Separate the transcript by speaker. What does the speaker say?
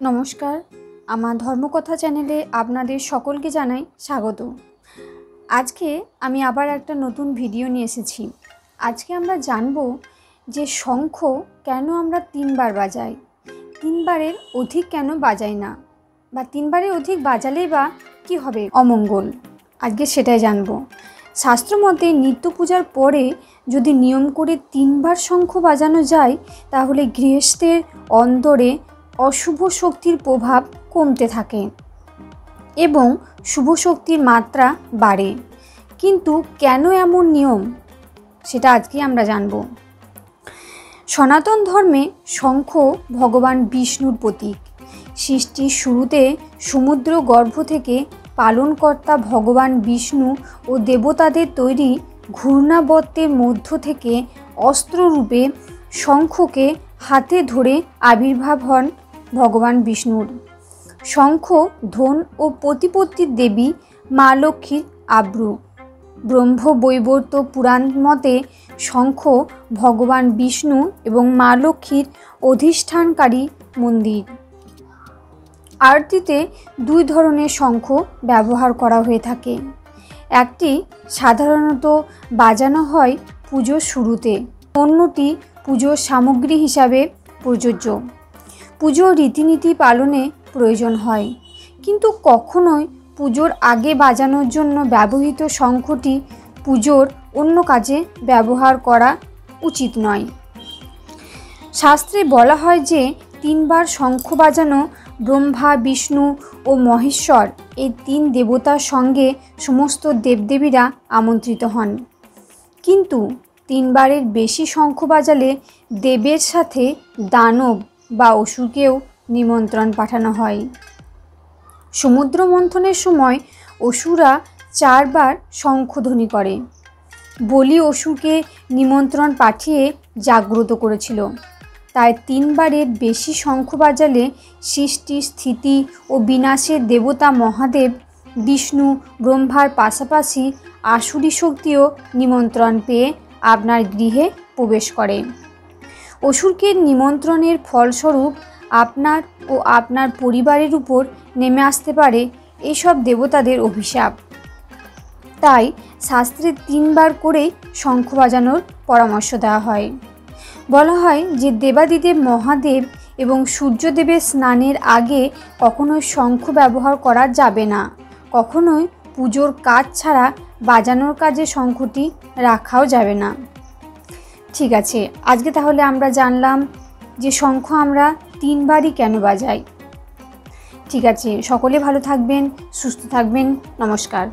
Speaker 1: নমস্কার। আমার ধর্মকথা চ্যানেলে আপনাদের সকলকে জানাই স্বাগত। আজকে আমি আবার একটা নতুন ভিডিও নিয়ে এসেছি। আজকে আমরা জানব যে শঙ্খ কেন আমরা তিনবার বাজাই? তিনবারের অধিক কেন বাজাই না? বা তিনবারের অধিক বাজালেই বা কি হবে অমঙ্গল? আজকে সেটাই জানব। শাস্ত্রমতে নিত্য পূজার পরে যদি নিয়ম করে তিনবার শঙ্খ বাজানো যায়, তাহলে গৃহস্থের অন্তরে অশুভ শক্তির প্রভাব কমতে থাকে এবং শুভ শক্তির মাত্রা বাড়ে। কিন্তু কেন এমন নিয়ম? সেটা আজকে আমরা জানব। সনাতন ধর্মে শঙ্খ ভগবান বিষ্ণুর প্রতীক। সৃষ্টির শুরুতে সমুদ্র গর্ভ থেকে পালনকর্তা ভগবান বিষ্ণু ও দেবতাদের তৈরি ঘূর্ণাবর্তের মধ্য থেকে অস্ত্ররূপে শঙ্খকে হাতে ধরে আবির্ভাব হন ভগবান বিষ্ণুর। শঙ্খ, ধন ও প্রতিপত্তির দেবী মা লক্ষ্মীর আব্রু। ব্রহ্ম বৈবর্ত পুরাণ মতে শঙ্খ ভগবান বিষ্ণু এবং মা লক্ষ্মীর অধিষ্ঠানকারী মন্দির। আরতিতে দুই ধরনের শঙ্খ ব্যবহার করা হয়ে থাকে। একটি সাধারণত বাজানো হয় পুজোর শুরুতে, অন্যটি পুজোর সামগ্রী হিসাবে প্রযোজ্য। পুজোর রীতিনীতি পালনে প্রয়োজন হয়। কিন্তু কখনোই পুজোর আগে বাজানোর জন্য ব্যবহৃত শঙ্খটি পুজোর অন্য কাজে ব্যবহার করা উচিত নয়। শাস্ত্রে বলা হয় যে, তিনবার শঙ্খ বাজানো ব্রহ্মা, বিষ্ণু ও মহেশ্বর এই তিন দেবতার সঙ্গে সমস্ত দেবদেবীরা আমন্ত্রিত হন। কিন্তু তিনবারের বেশি শঙ্খ বাজালে দেবের সাথে দানব বা অসুরকেও নিমন্ত্রণ পাঠানো হয়। সমুদ্র মন্থনের সময় অসুরা চারবার শঙ্খধ্বনি করে। বলি অসুরকে নিমন্ত্রণ পাঠিয়ে জাগ্রত করেছিল। তাই তিনবারের বেশি শঙ্খ বাজালে সৃষ্টি, স্থিতি ও বিনাশের দেবতা মহাদেব, বিষ্ণু, ব্রহ্মার পাশাপাশি আসুরি শক্তিও নিমন্ত্রণ পেয়ে আপনার গৃহে প্রবেশ করে। অসুরকে নিমন্ত্রণের ফলস্বরূপ আপনার ও আপনার পরিবারের উপর নেমে আসতে পারে এইসব দেবতাদের অভিশাপ। তাই শাস্ত্রে তিনবার করে শঙ্খ বাজানোর পরামর্শ দেওয়া হয়। বলা হয় যে দেবাদিদেব মহাদেব এবং সূর্যদেবের স্নানের আগে কখনোই শঙ্খ ব্যবহার করা যাবে না। কখনোই পুজোর কাজ ছাড়া বাজানোর কাজে শঙ্খটি রাখাও যাবে না। ঠিক আছে, আজকে তাহলে আমরা জানলাম যে শঙ্খ আমরা তিনবারই কেন বাজাই। ঠিক আছে, সকলে ভালো থাকবেন, সুস্থ থাকবেন, নমস্কার।